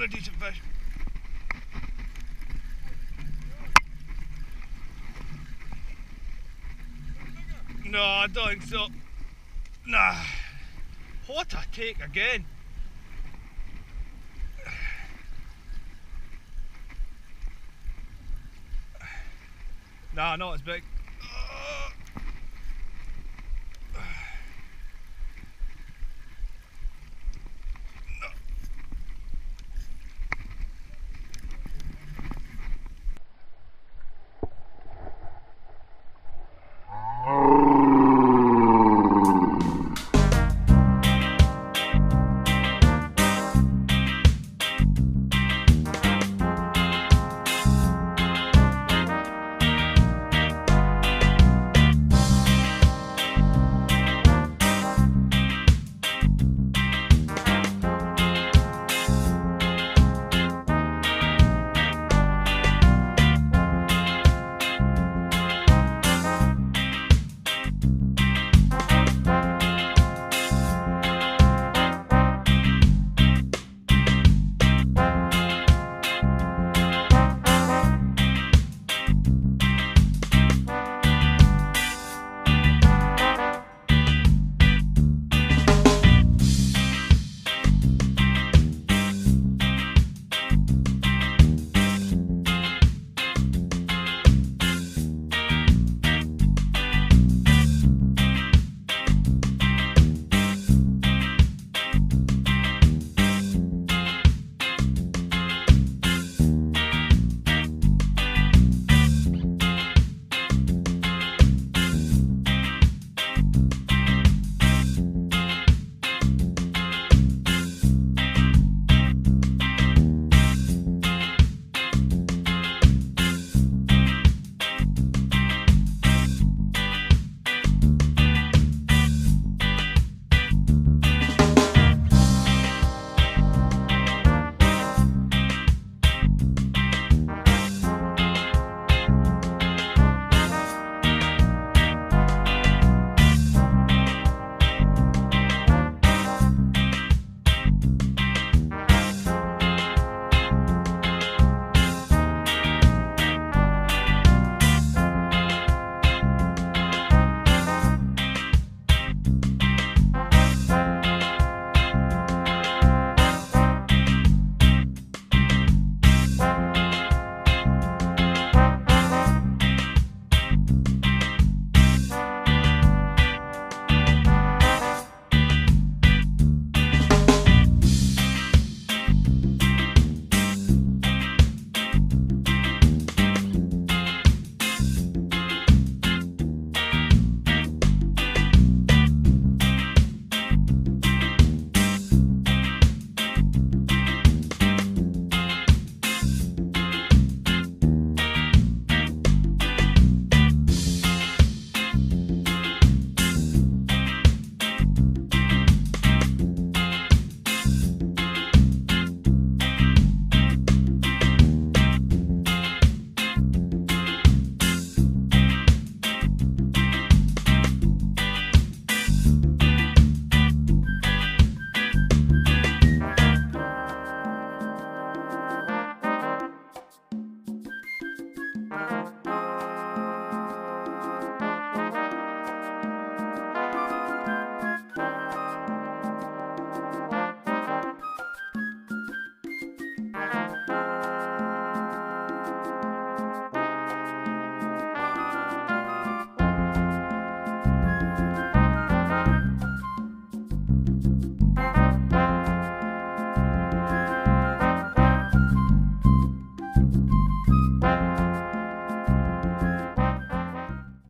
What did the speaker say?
another decent fish. No, I don't think so. Nah. What a take again. Nah, not as big.